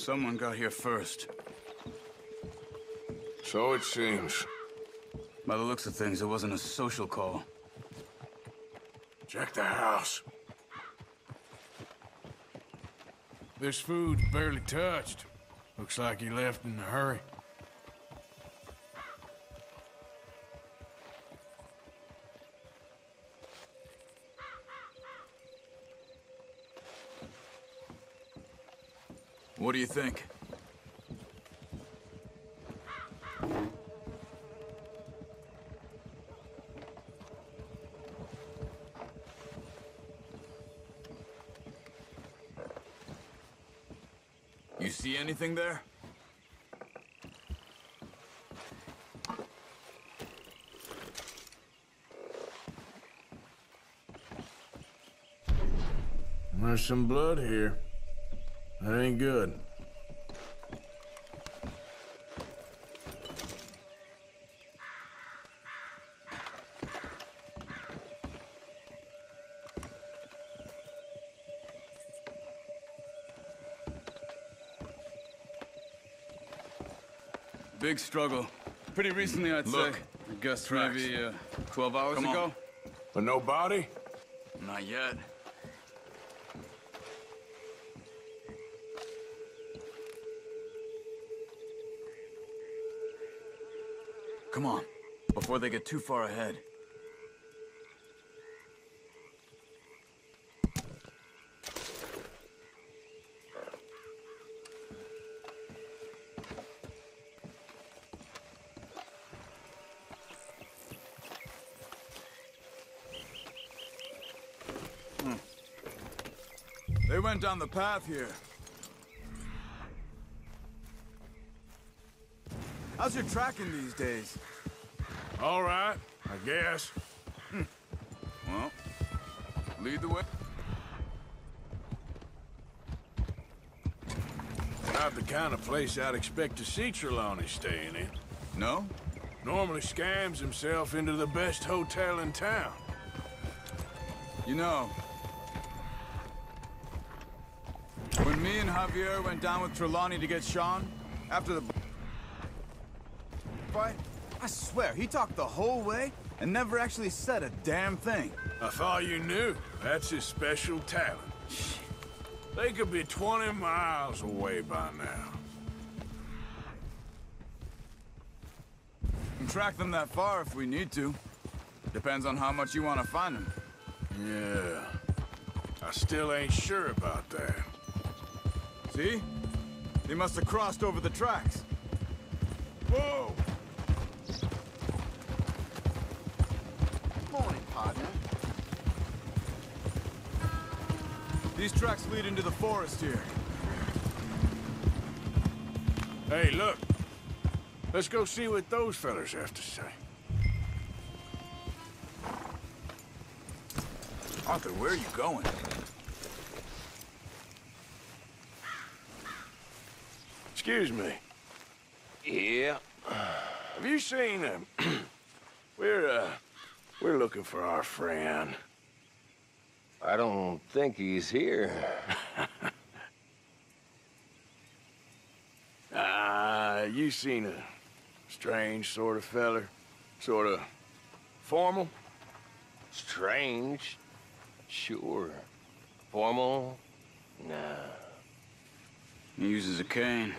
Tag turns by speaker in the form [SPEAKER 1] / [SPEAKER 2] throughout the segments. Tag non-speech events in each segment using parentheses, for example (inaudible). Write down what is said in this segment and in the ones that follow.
[SPEAKER 1] Someone got here first.
[SPEAKER 2] So it seems.
[SPEAKER 1] By the looks of things, it wasn't a social call.
[SPEAKER 2] Check the house.
[SPEAKER 3] This food's barely touched. Looks like he left in a hurry.
[SPEAKER 1] Think? You see anything there?
[SPEAKER 3] There's some blood here. That ain't good.
[SPEAKER 1] Big struggle. Pretty recently, I'd
[SPEAKER 2] Look.
[SPEAKER 1] say. I guess
[SPEAKER 2] Tracks.
[SPEAKER 1] maybe uh, 12 hours
[SPEAKER 2] Come on.
[SPEAKER 1] ago?
[SPEAKER 2] But no body?
[SPEAKER 1] Not yet. Come on, before they get too far ahead. Down the path here. How's your tracking these days?
[SPEAKER 3] All right, I guess. Hmm.
[SPEAKER 1] Well, lead the way.
[SPEAKER 3] Not the kind of place I'd expect to see Trelawny staying in. Eh?
[SPEAKER 1] No?
[SPEAKER 3] Normally scams himself into the best hotel in town.
[SPEAKER 1] You know, when me and Javier went down with Trelawny to get Sean, after the fight, I swear, he talked the whole way and never actually said a damn thing.
[SPEAKER 3] I thought you knew. That's his special talent. They could be 20 miles away by now.
[SPEAKER 1] can track them that far if we need to. Depends on how much you want to find them.
[SPEAKER 3] Yeah. I still ain't sure about that.
[SPEAKER 1] See? They must have crossed over the tracks.
[SPEAKER 3] Whoa!
[SPEAKER 4] Morning, partner.
[SPEAKER 1] These tracks lead into the forest here.
[SPEAKER 3] Hey, look. Let's go see what those fellas have to say.
[SPEAKER 1] Arthur, where are you going?
[SPEAKER 3] Excuse me.
[SPEAKER 5] Yeah.
[SPEAKER 3] Have you seen him? (clears throat) we're, uh, we're looking for our friend.
[SPEAKER 5] I don't think he's here. (laughs)
[SPEAKER 3] Ah, you seen a strange sort of feller? Sort of formal?
[SPEAKER 5] Strange. Sure. Formal? Nah.
[SPEAKER 1] He uses a cane.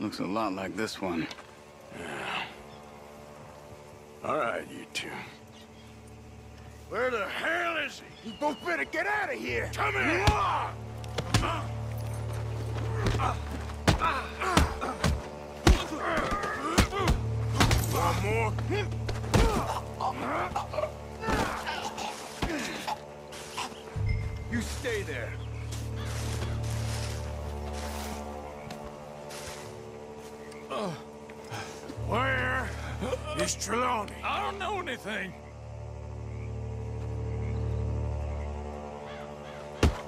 [SPEAKER 1] Looks a lot like this one. Yeah.
[SPEAKER 3] All right, you two. Where the hell is he? You both better get out of here! Come here! One more.
[SPEAKER 1] You stay there.
[SPEAKER 3] Is Trelawny?
[SPEAKER 6] I don't know anything.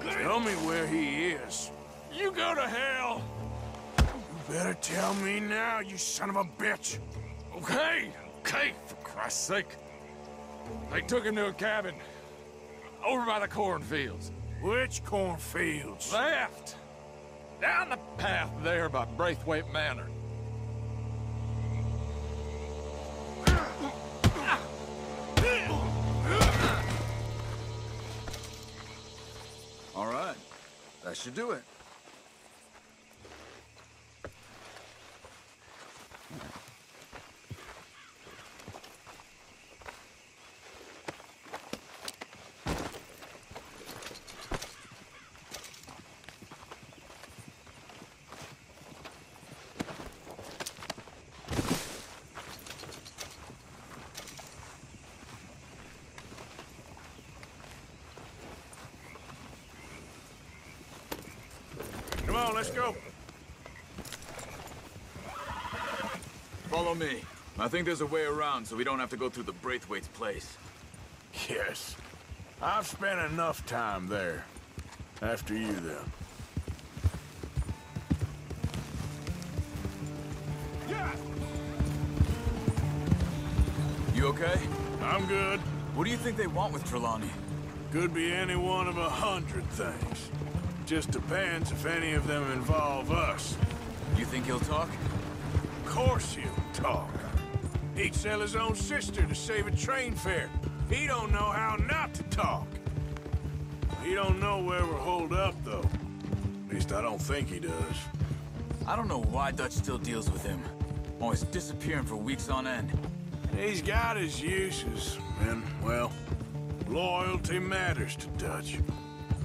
[SPEAKER 3] Tell me where he is.
[SPEAKER 6] You go to hell.
[SPEAKER 3] You better tell me now, you son of a bitch.
[SPEAKER 6] Okay, okay, for Christ's sake. They took him to a cabin over by the cornfields.
[SPEAKER 3] Which cornfields?
[SPEAKER 6] Left. Down the path there by Braithwaite Manor.
[SPEAKER 1] Should do it.
[SPEAKER 3] Let's go.
[SPEAKER 1] Follow me. I think there's a way around so we don't have to go through the Braithwaite's place.
[SPEAKER 3] Yes. I've spent enough time there. After you, then.
[SPEAKER 1] You okay?
[SPEAKER 3] I'm good.
[SPEAKER 1] What do you think they want with Trelawny?
[SPEAKER 3] Could be any one of a hundred things. Just depends if any of them involve us.
[SPEAKER 1] You think he'll talk?
[SPEAKER 3] Of course he'll talk. He'd sell his own sister to save a train fare. He don't know how not to talk. He don't know where we're holed up, though. At least I don't think he does.
[SPEAKER 1] I don't know why Dutch still deals with him. Always disappearing for weeks on end.
[SPEAKER 3] He's got his uses, and, well, loyalty matters to Dutch.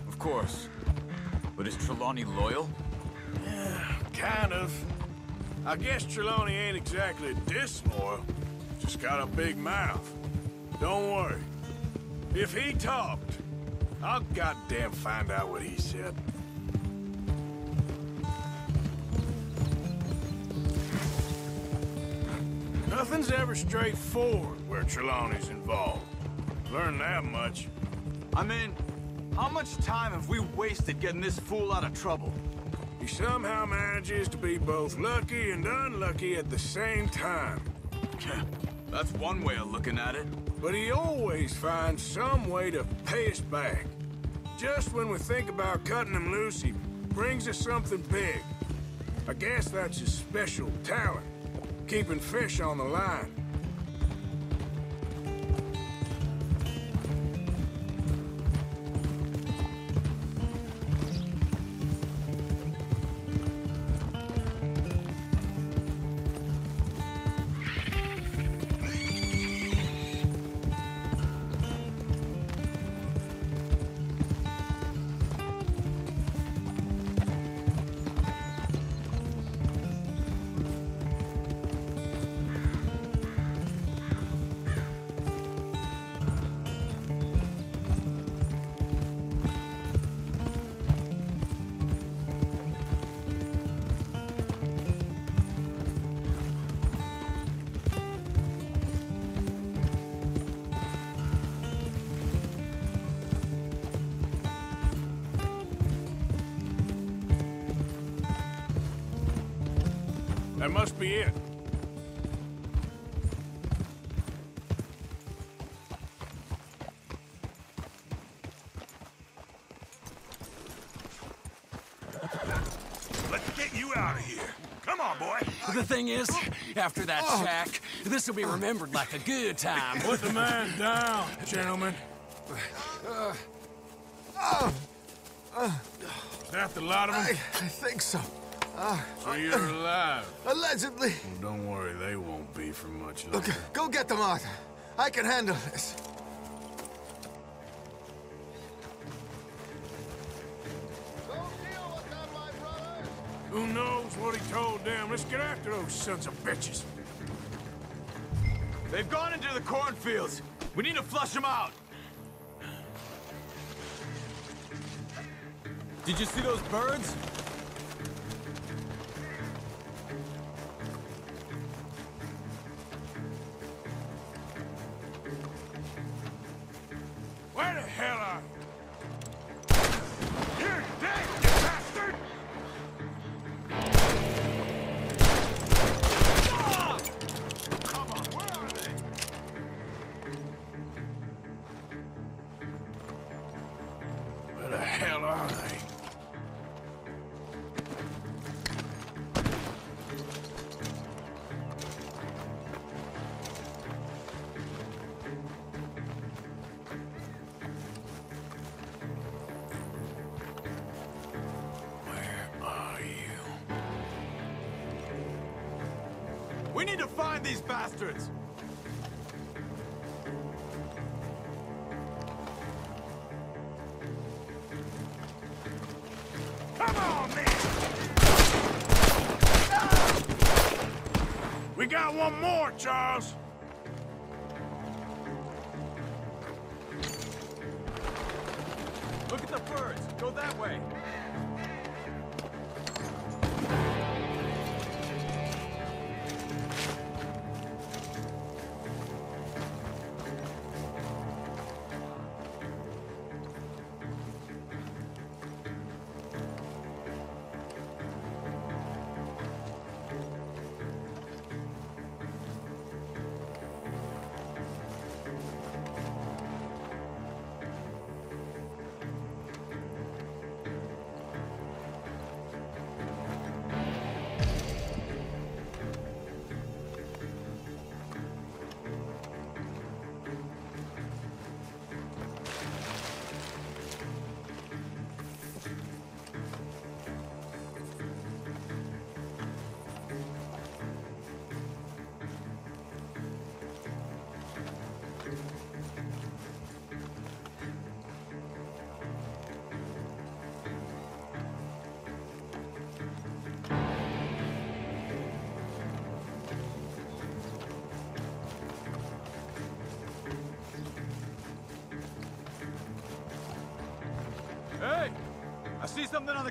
[SPEAKER 1] Of course. But is Trelawny loyal?
[SPEAKER 3] Yeah, Kind of. I guess Trelawny ain't exactly disloyal. Just got a big mouth. Don't worry. If he talked, I'll goddamn find out what he said. Nothing's ever straightforward where Trelawny's involved. Learned that much.
[SPEAKER 1] I mean, how much time have we wasted getting this fool out of trouble?
[SPEAKER 3] He somehow manages to be both lucky and unlucky at the same time. (laughs)
[SPEAKER 1] That's one way of looking at it.
[SPEAKER 3] But he always finds some way to pay us back. Just when we think about cutting him loose, he brings us something big. I guess that's his special talent, keeping fish on the line.
[SPEAKER 4] After that shack, this will be remembered like a good time.
[SPEAKER 3] Put the man down, gentlemen. Is that the lot of
[SPEAKER 7] I,
[SPEAKER 3] them?
[SPEAKER 7] I think so.
[SPEAKER 3] Uh, so you're alive.
[SPEAKER 7] Allegedly.
[SPEAKER 3] Well, don't worry, they won't be for much longer.
[SPEAKER 7] Okay, go get them, Arthur. I can handle this.
[SPEAKER 3] Who knows what he told them? Let's get after those sons of bitches.
[SPEAKER 1] They've gone into the cornfields. We need to flush them out. Did you see those birds? We
[SPEAKER 3] got one more, Charles.
[SPEAKER 1] Look at the birds! Go that way!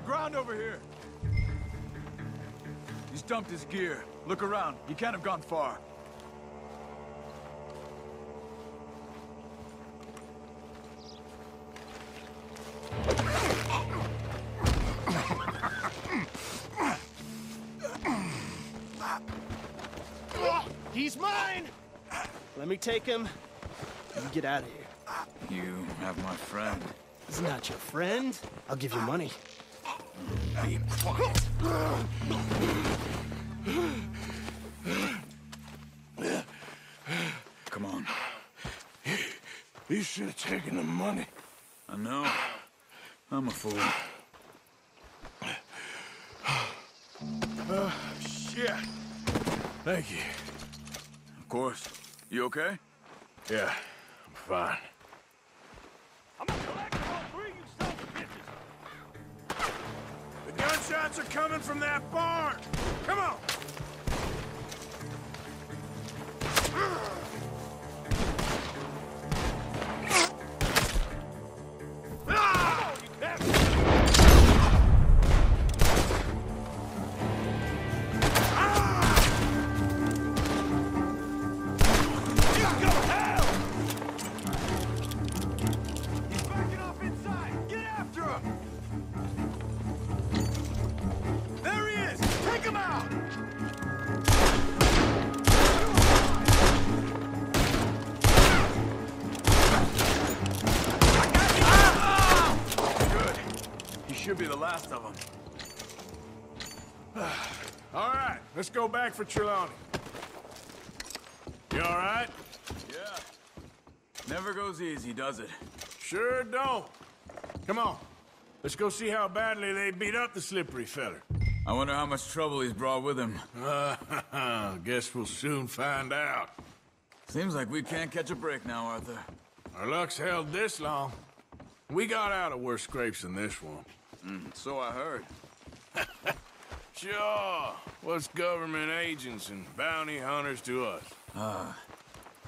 [SPEAKER 1] Ground over here! He's dumped his gear. Look around. He can't have gone far.
[SPEAKER 8] He's mine! Let me take him. You get out of here.
[SPEAKER 1] You have my friend.
[SPEAKER 8] He's not your friend. I'll give you money.
[SPEAKER 1] Be quiet. Come on.
[SPEAKER 3] You should have taken the money.
[SPEAKER 1] I know. I'm a fool.
[SPEAKER 3] Oh, shit. Thank you.
[SPEAKER 1] Of course. You okay?
[SPEAKER 3] Yeah, I'm fine. Gunshots are coming from that barn. Come on.
[SPEAKER 1] Should be the last of them. (sighs)
[SPEAKER 3] All right, let's go back for Trelawny. You all right?
[SPEAKER 1] Yeah. Never goes easy, does it?
[SPEAKER 3] Sure don't. Come on. Let's go see how badly they beat up the slippery feller.
[SPEAKER 1] I wonder how much trouble he's brought with him.
[SPEAKER 3] Uh, (laughs) guess we'll soon find out.
[SPEAKER 1] Seems like we can't catch a break now, Arthur.
[SPEAKER 3] Our luck's held this long. We got out of worse scrapes than this one.
[SPEAKER 1] Mm, so I heard. (laughs)
[SPEAKER 3] Sure. What's government agents and bounty hunters to us?
[SPEAKER 1] Ah,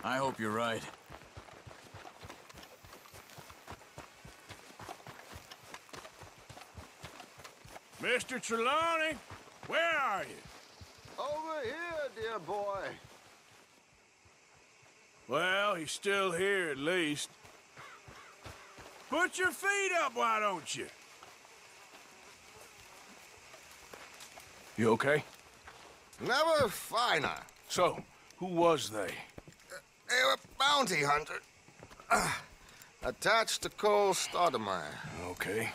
[SPEAKER 1] I hope you're right.
[SPEAKER 3] Mr. Trelawny, where are you?
[SPEAKER 9] Over here, dear boy.
[SPEAKER 3] Well, he's still here at least. Put your feet up, why don't you? You okay?
[SPEAKER 9] Never finer.
[SPEAKER 3] So, who was they?
[SPEAKER 9] They were bounty hunter. Uh, (clears throat) attached to Cole Stoudemire.
[SPEAKER 3] Okay.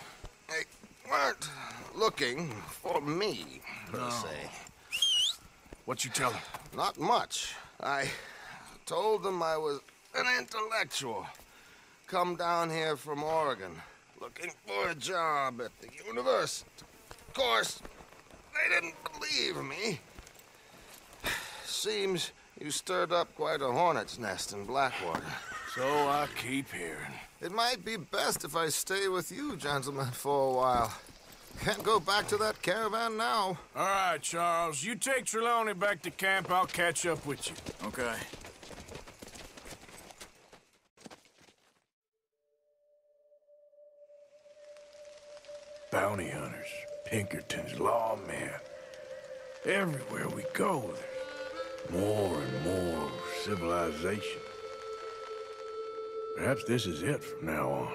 [SPEAKER 9] They weren't looking for me, per se.
[SPEAKER 3] What you tell them?
[SPEAKER 9] Not much. I told them I was an intellectual. Come down here from Oregon, looking for a job at the university. Of course, they didn't believe me. Seems you stirred up quite a hornet's nest in Blackwater.
[SPEAKER 3] So I keep hearing.
[SPEAKER 9] It might be best if I stay with you, gentlemen, for a while. Can't go back to that caravan now.
[SPEAKER 3] All right, Charles. You take Trelawny back to camp. I'll catch up with you.
[SPEAKER 1] Okay.
[SPEAKER 3] Bounty hunters, Pinkertons, lawmen. Everywhere we go, there's more and more civilization. Perhaps this is it from now on.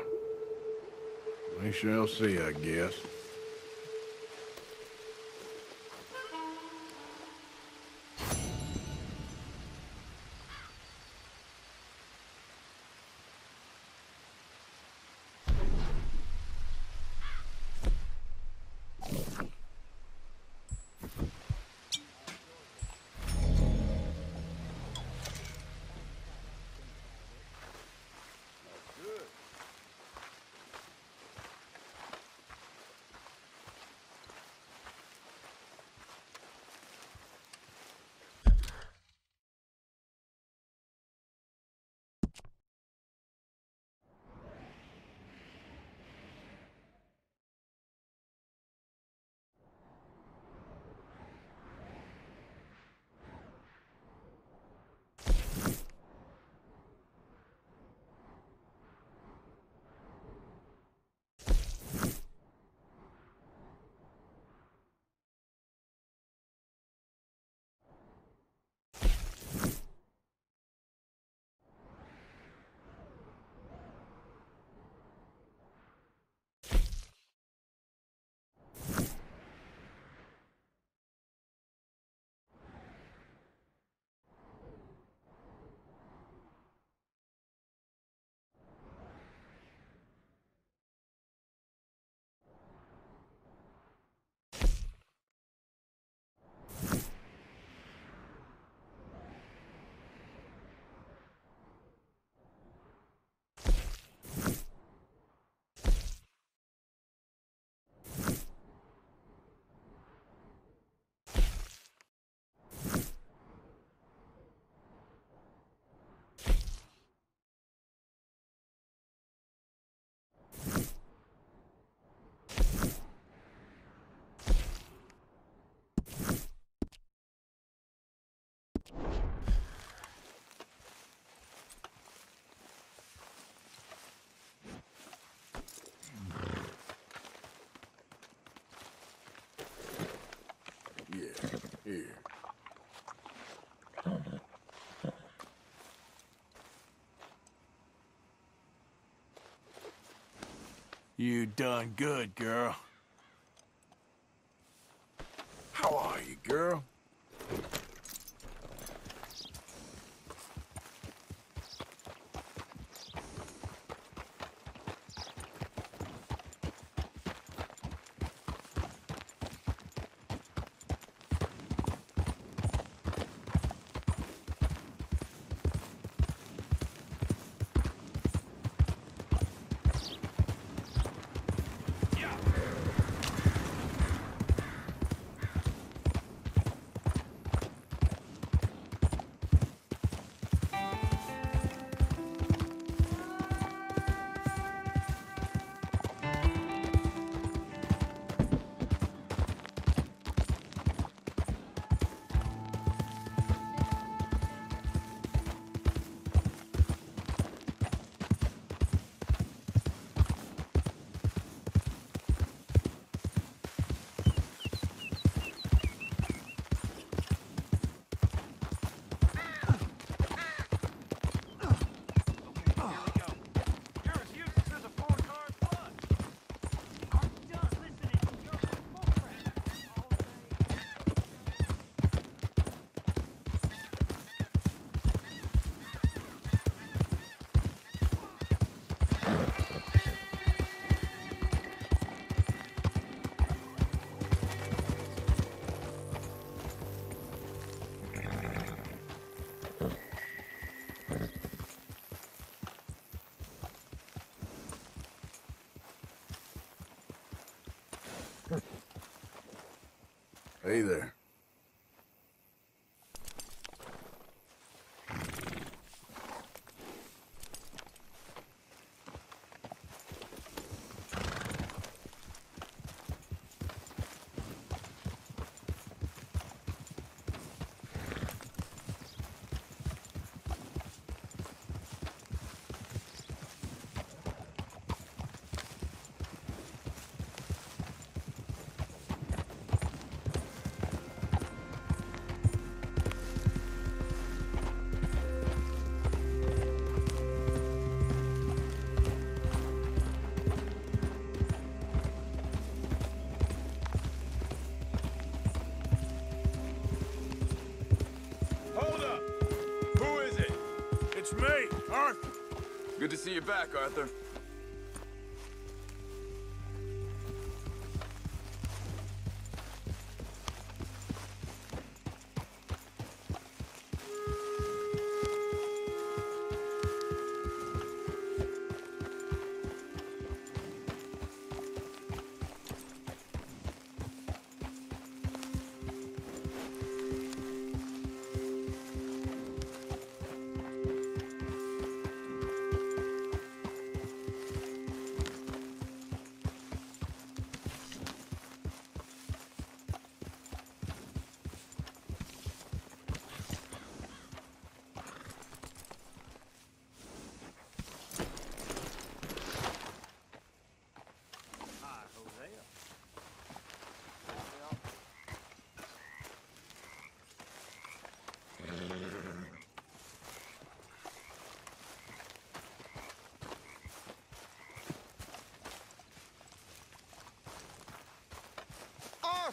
[SPEAKER 3] We shall see, I guess. You done good, girl. How are you, girl? Hey there.
[SPEAKER 1] Good to see you back, Arthur.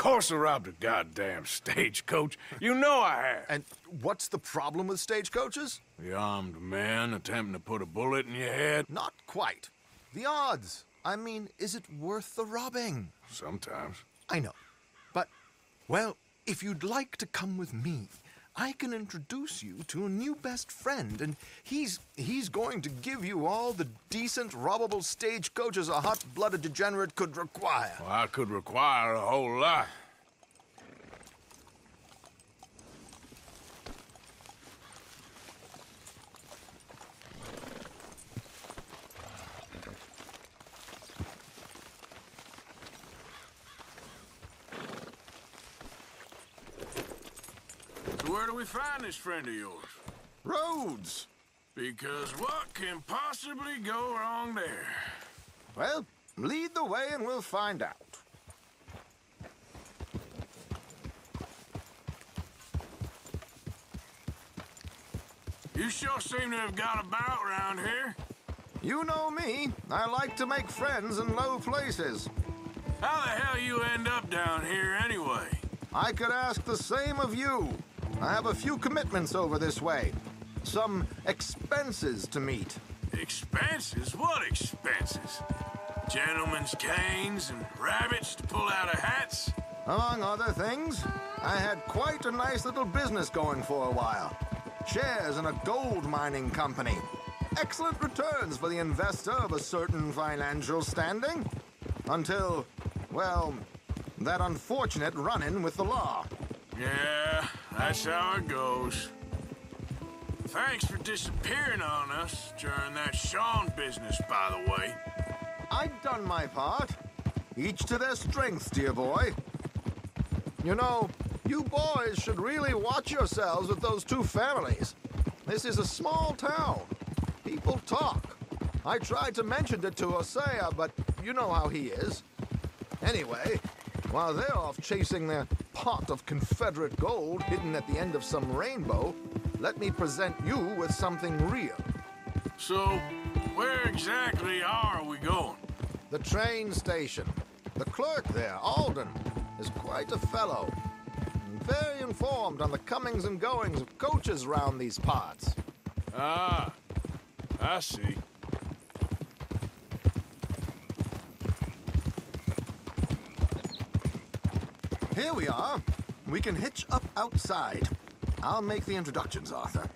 [SPEAKER 3] Of course I robbed a goddamn stagecoach. You know I have.
[SPEAKER 9] And what's the problem with stagecoaches?
[SPEAKER 3] The armed man attempting to put a bullet in your head?
[SPEAKER 9] Not quite. The odds. I mean, is it worth the robbing?
[SPEAKER 3] Sometimes.
[SPEAKER 9] I know. But, well, if you'd like to come with me, I can introduce you to a new best friend, and he's he's going to give you all the decent, robbable stagecoaches a hot-blooded degenerate could require.
[SPEAKER 3] Well, I could require a whole lot. We find this friend of yours?
[SPEAKER 9] Roads.
[SPEAKER 3] Because what can possibly go wrong there?
[SPEAKER 9] Well, lead the way and we'll find out.
[SPEAKER 3] You sure seem to have got about around here.
[SPEAKER 9] You know me. I like to make friends in low places.
[SPEAKER 3] How the hell you end up down here anyway?
[SPEAKER 9] I could ask the same of you. I have a few commitments over this way. Some expenses to meet.
[SPEAKER 3] Expenses? What expenses? Gentlemen's canes and rabbits to pull out of hats?
[SPEAKER 9] Among other things, I had quite a nice little business going for a while. Shares in a gold mining company. Excellent returns for the investor of a certain financial standing. Until, well, that unfortunate run-in with the law.
[SPEAKER 3] Yeah, that's how it goes. Thanks for disappearing on us during that Sean business, by the way.
[SPEAKER 9] I'd done my part. Each to their strengths, dear boy. You know, you boys should really watch yourselves with those two families. This is a small town. People talk. I tried to mention it to Hosea, but you know how he is. Anyway, while they're off chasing their pot of Confederate gold hidden at the end of some rainbow, let me present you with something real.
[SPEAKER 3] So, where exactly are we going?
[SPEAKER 9] The train station. The clerk there, Alden, is quite a fellow. Very informed on the comings and goings of coaches round these parts.
[SPEAKER 3] Ah, I see.
[SPEAKER 9] Here we are. We can hitch up outside. I'll make the introductions, Arthur.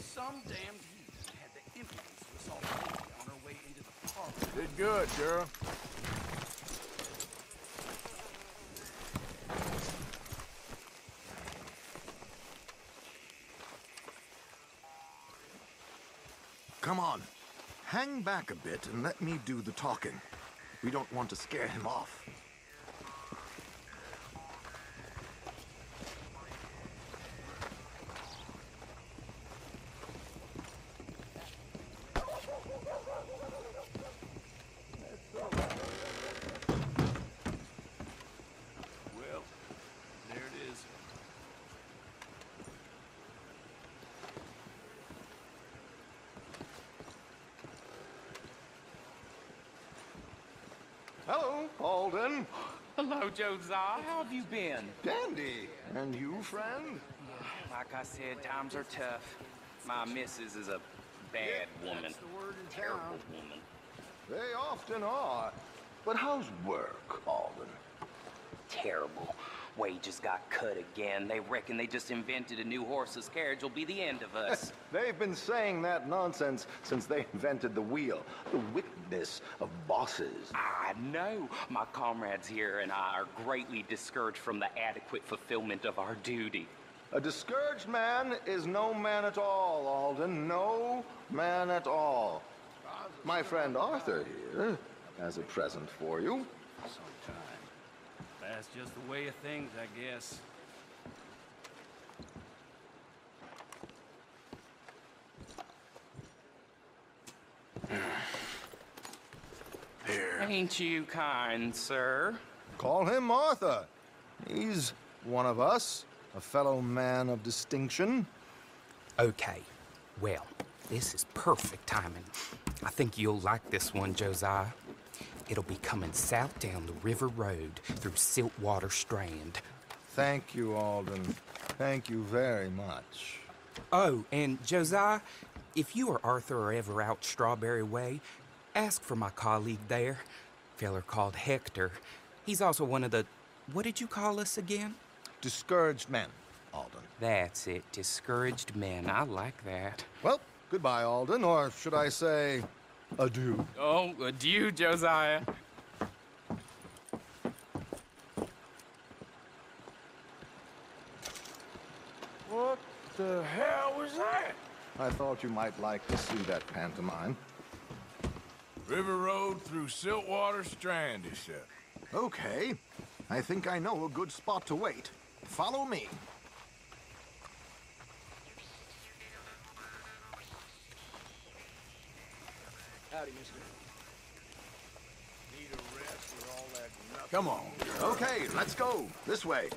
[SPEAKER 4] Some damned heathen had the impudence to assault a lady on her way into the parlor.
[SPEAKER 3] Did good, girl.
[SPEAKER 9] Come on. Hang back a bit and let me do the talking. We don't want to scare him off.
[SPEAKER 4] Well, there it is.
[SPEAKER 9] Hello, Alden.
[SPEAKER 10] Josiah. How have you been?
[SPEAKER 9] Dandy. And you, friend?
[SPEAKER 10] Like I said, times are tough. My missus is a bad woman. Terrible woman.
[SPEAKER 9] They often are. But how's work, Alden?
[SPEAKER 10] Terrible. Wages got cut again. They reckon they just invented a new horseless carriage will be the end of us. (laughs)
[SPEAKER 9] They've been saying that nonsense since they invented the wheel. The wickedness of bosses.
[SPEAKER 10] I know. My comrades here and I are greatly discouraged from the adequate fulfillment of our duty.
[SPEAKER 9] A discouraged man is no man at all, Alden. No man at all. My friend Arthur here has a present for you.
[SPEAKER 4] That's just the way of things, I guess.
[SPEAKER 10] Ain't you kind, sir?
[SPEAKER 9] Call him Arthur. He's one of us, a fellow man of distinction.
[SPEAKER 10] Okay. Well, this is perfect timing. I think you'll like this one, Josiah. It'll be coming south down the river road through Siltwater Strand.
[SPEAKER 9] Thank you, Alden. Thank you very much.
[SPEAKER 10] Oh, and Josiah, if you or Arthur are ever out Strawberry Way, ask for my colleague there. Feller called Hector. He's also one of the. What did you call us again?
[SPEAKER 9] Discouraged men, Alden.
[SPEAKER 10] That's it. Discouraged men. I like that.
[SPEAKER 9] Well, goodbye, Alden, or should I say, adieu.
[SPEAKER 10] Oh, adieu, Josiah.
[SPEAKER 3] What the hell was that?
[SPEAKER 9] I thought you might like to see that pantomime.
[SPEAKER 3] River Road through Siltwater Strand, he said.
[SPEAKER 9] Okay. I think I know a good spot to wait. Follow me.
[SPEAKER 8] Howdy, mister.
[SPEAKER 3] Need a rest with all that nothing.
[SPEAKER 9] Come on. Okay, let's go. This way.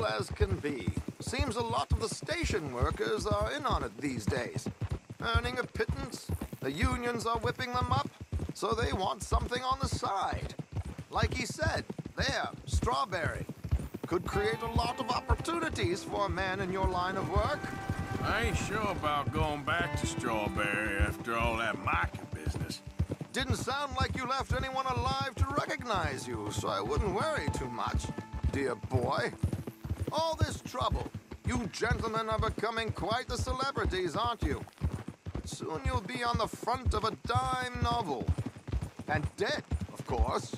[SPEAKER 9] Simple as can be. Seems a lot of the station workers are in on it these days. Earning a pittance, the unions are whipping them up, so they want something on the side. Like he said, there, strawberry. Could create a lot of opportunities for a man in your line of work.
[SPEAKER 3] I ain't sure about going back to Strawberry after all that Micah business.
[SPEAKER 9] Didn't sound like you left anyone alive to recognize you, so I wouldn't worry too much, dear boy. All this trouble. You gentlemen are becoming quite the celebrities, aren't you? Soon you'll be on the front of a dime novel. And dead, of course.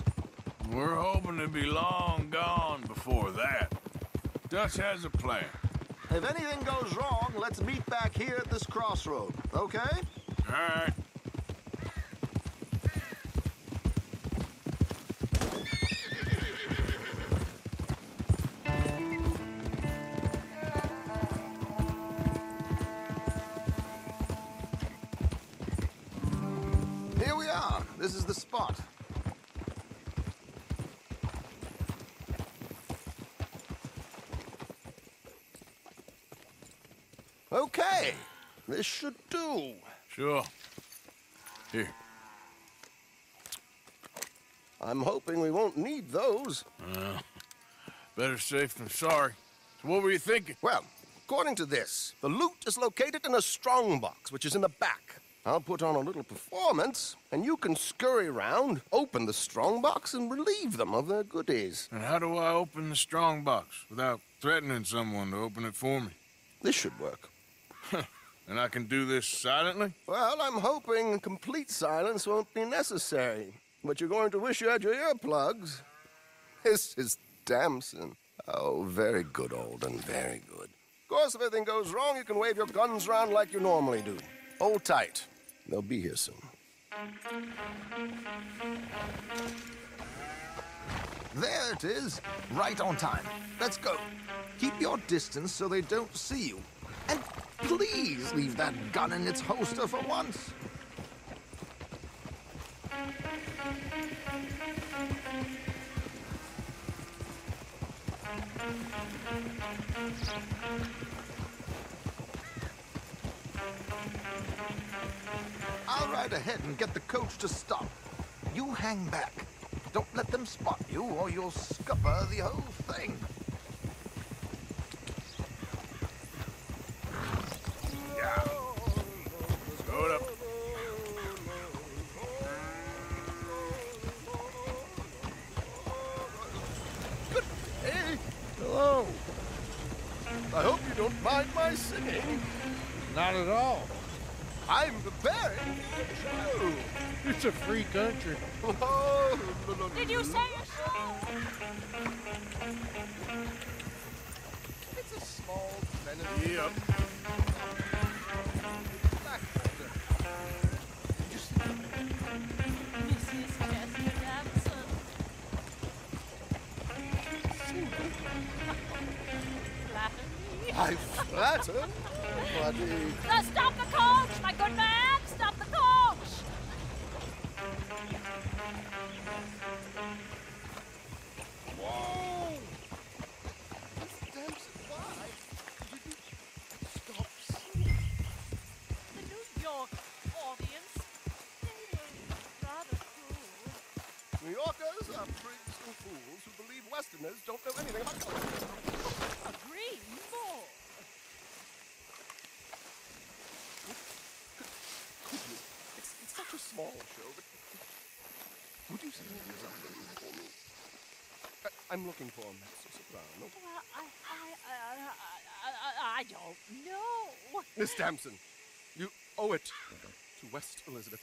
[SPEAKER 3] We're hoping to be long gone before that. Dutch has a plan.
[SPEAKER 9] If anything goes wrong, let's meet back here at this crossroad, okay?
[SPEAKER 3] All right.
[SPEAKER 9] Okay. This should do.
[SPEAKER 3] Sure. Here.
[SPEAKER 7] I'm hoping we won't need those.
[SPEAKER 3] Better safe than sorry. So what were you thinking?
[SPEAKER 7] Well, according to this, the loot is located in a strongbox, which is in the back. I'll put on a little performance, and you can scurry around, open the strongbox, and relieve them of their goodies.
[SPEAKER 3] And how do I open the strong box without threatening someone to open it for me?
[SPEAKER 7] This should work.
[SPEAKER 3] And I can do this silently?
[SPEAKER 7] Well, I'm hoping complete silence won't be necessary. But you're going to wish you had your earplugs. (laughs) This is Damson. Oh, very good, Alden, very good. Of course, if anything goes wrong, you can wave your guns around like you normally do. Hold tight. They'll be here soon.
[SPEAKER 9] There it is. Right on time. Let's go. Keep your distance so they don't see you. And please leave that gun in its holster for once. I'll ride ahead and get the coach to stop. You hang back. Don't let them spot you, or you'll scupper the whole thing.
[SPEAKER 3] Hold up.
[SPEAKER 7] Hey, hello. I hope you don't mind my singing.
[SPEAKER 11] Not at all.
[SPEAKER 7] I'm preparing for the show.
[SPEAKER 11] It's a free country.
[SPEAKER 7] Oh,
[SPEAKER 12] Did you say a show?
[SPEAKER 7] It's a small Tennessee.
[SPEAKER 3] Yep.
[SPEAKER 12] Flatter me.
[SPEAKER 7] I flatter, buddy.
[SPEAKER 12] Uh, stop the coach, my good man!
[SPEAKER 7] I'm looking for a mezzo soprano.
[SPEAKER 12] Well, I, I, I, I, I don't know.
[SPEAKER 7] Miss Damson, you owe it to West Elizabeth.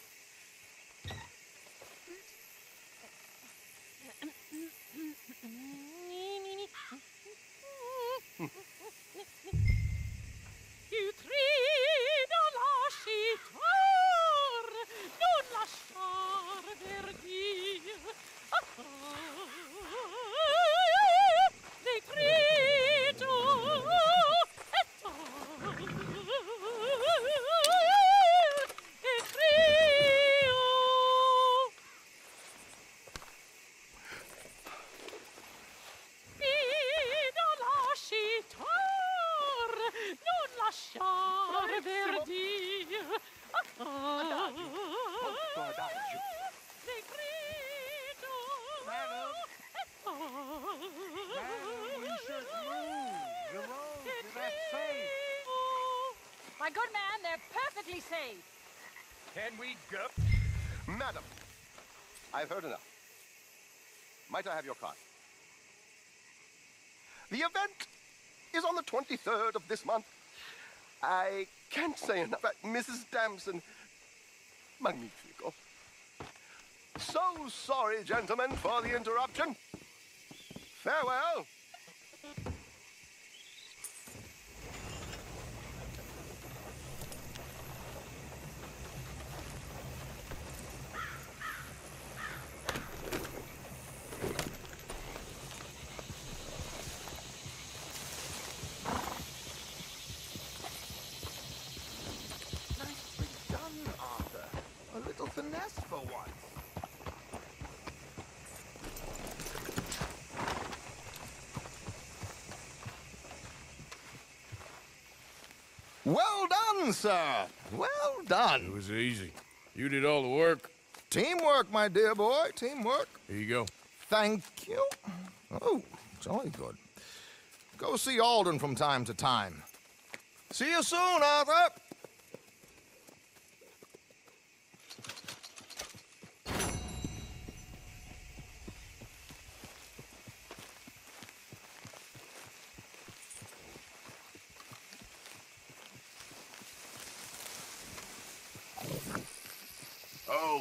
[SPEAKER 12] My good man, they're perfectly safe.
[SPEAKER 11] Can we go?
[SPEAKER 7] Madam, I've heard enough. Might I have your card? The event is on the 23rd of this month. I can't say enough. Uh, Mrs. Damson, magnifico. So sorry, gentlemen, for the interruption. Farewell.
[SPEAKER 9] Nicely done, Arthur. A little finesse for once. Well done, sir. Well done.
[SPEAKER 3] It was easy. You did all the work.
[SPEAKER 9] Teamwork, my dear boy. Teamwork.
[SPEAKER 3] Here you go.
[SPEAKER 9] Thank you. Oh, jolly good. Go see Alden from time to time. See you soon, Arthur.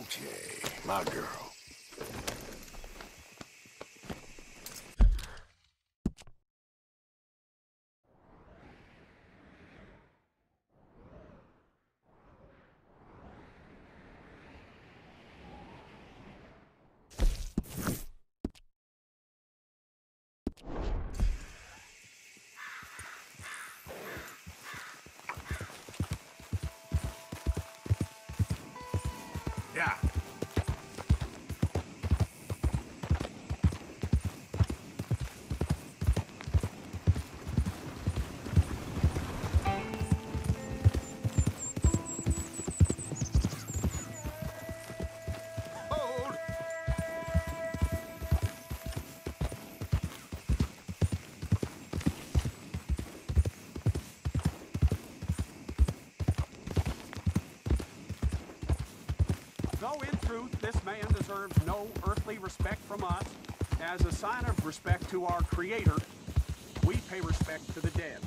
[SPEAKER 3] Okay, my girl.
[SPEAKER 7] Yeah.
[SPEAKER 4] Earthly respect from us, as a sign of respect to our Creator, we pay respect to the dead.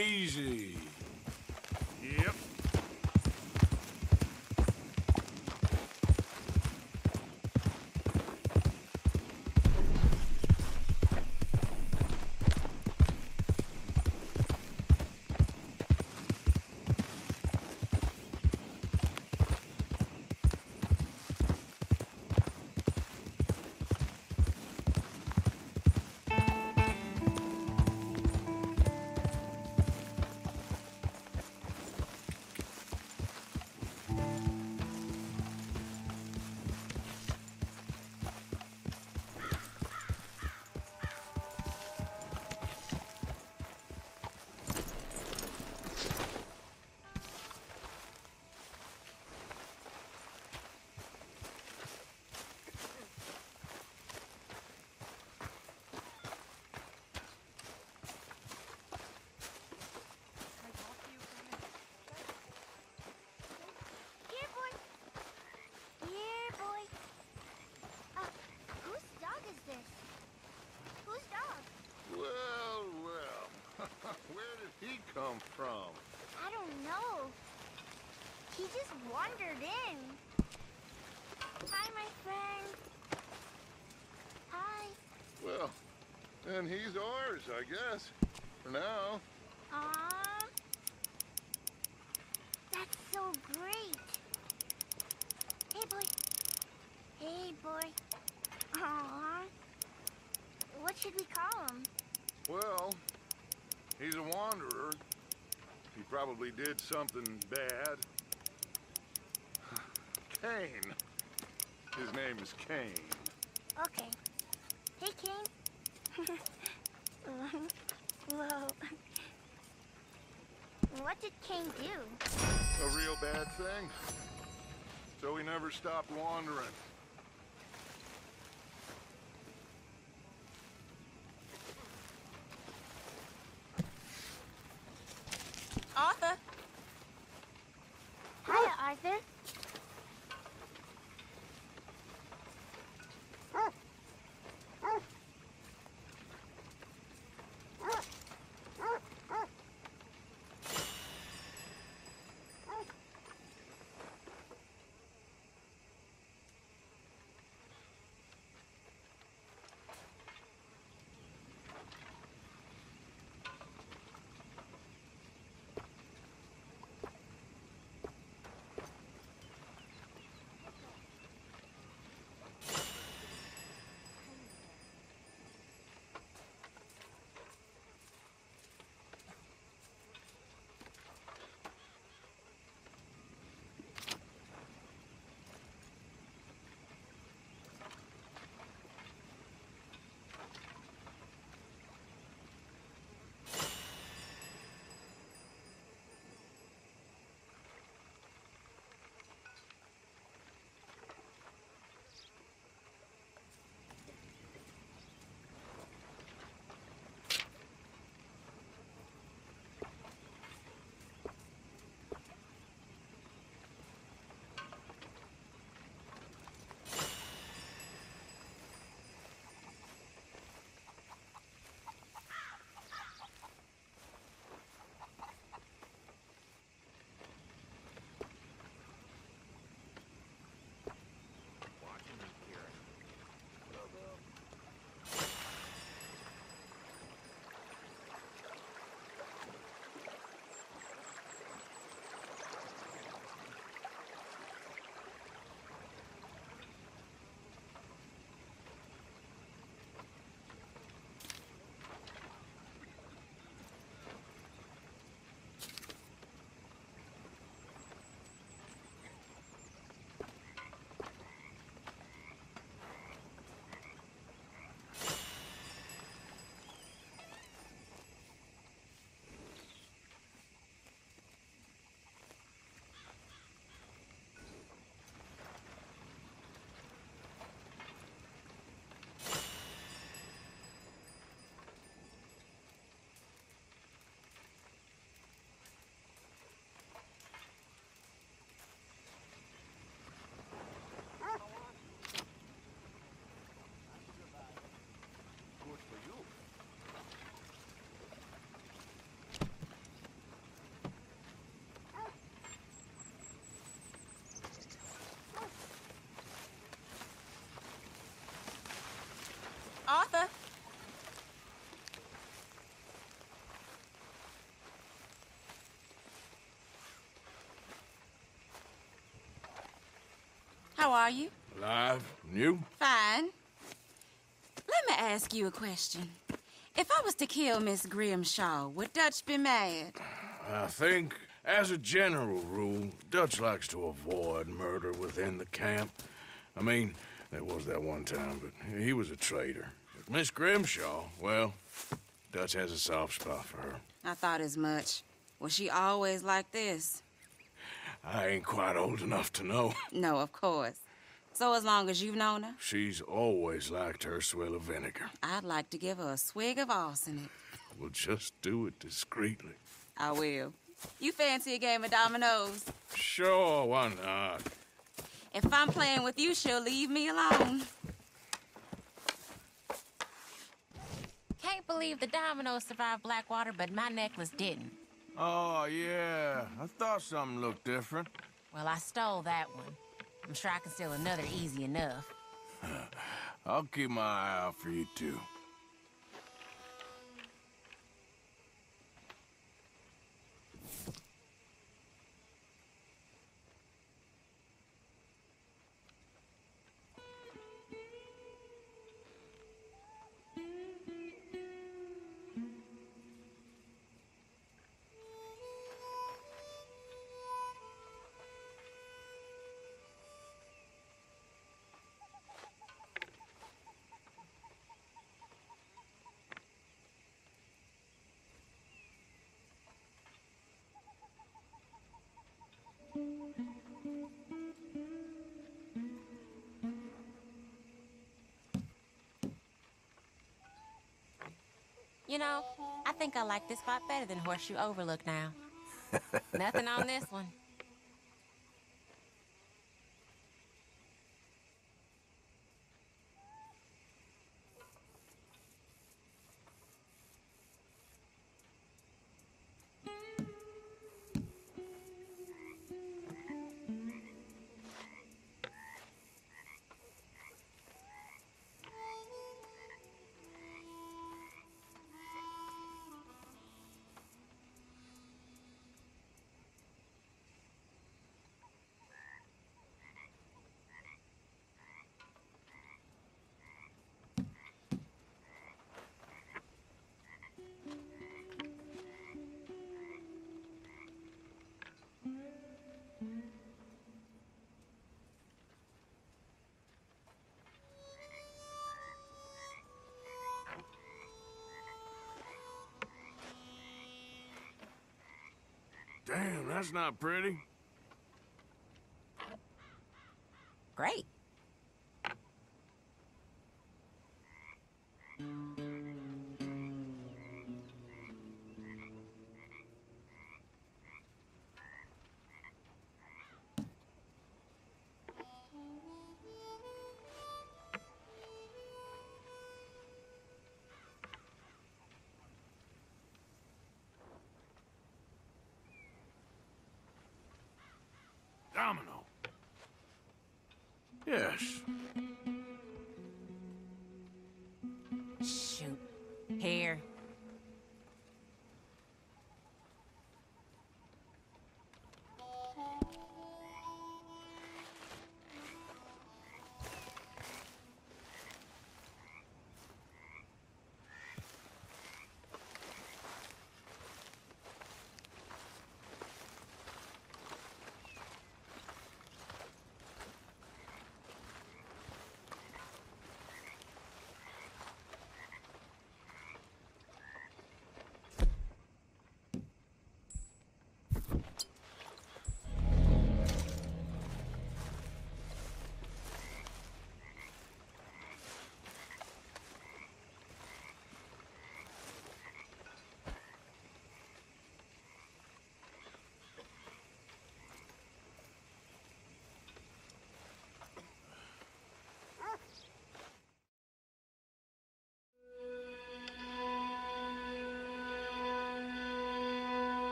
[SPEAKER 7] Easy,
[SPEAKER 13] from?
[SPEAKER 14] I don't know. He just wandered in. Hi, my friend. Hi.
[SPEAKER 13] Well, then he's ours, I guess. For now.
[SPEAKER 14] Aw. That's so great. Hey, boy. Hey, boy. Aw. What should we call him?
[SPEAKER 13] Well, he's a wanderer. He probably did something bad. Cain. His name is Cain.
[SPEAKER 14] Okay. Hey, King. (laughs) Whoa. What did King do?
[SPEAKER 13] A real bad thing. So he never stopped wandering.
[SPEAKER 14] Martha.
[SPEAKER 15] How are you?
[SPEAKER 3] Alive. And you?
[SPEAKER 15] Fine. Let me ask you a question. If I was to kill Miss Grimshaw, would Dutch be mad?
[SPEAKER 3] I think, as a general rule, Dutch likes to avoid murder within the camp. I mean, there was that one time, but he was a traitor. Miss Grimshaw, well, Dutch has a soft spot for her.
[SPEAKER 15] I thought as much. Was she always like this?
[SPEAKER 3] I ain't quite old enough to know. (laughs)
[SPEAKER 15] No, of course. So as long as you've known her,
[SPEAKER 3] She's always liked her swill of vinegar.
[SPEAKER 15] I'd like to give her a swig of arsenic.
[SPEAKER 3] We'll just do it discreetly.
[SPEAKER 15] I will. You fancy a game of dominoes?
[SPEAKER 3] Sure, why not?
[SPEAKER 15] If I'm playing with you, she'll leave me alone.
[SPEAKER 16] Can't believe the dominoes survived Blackwater, but my necklace didn't.
[SPEAKER 3] Oh, yeah. I thought something looked different.
[SPEAKER 16] Well, I stole that one. I'm sure I can steal another easy enough. (laughs)
[SPEAKER 3] I'll keep my eye out for you, too.
[SPEAKER 16] You know, I think I like this spot better than Horseshoe Overlook now. (laughs) Nothing on this one. Damn, that's not pretty. Great.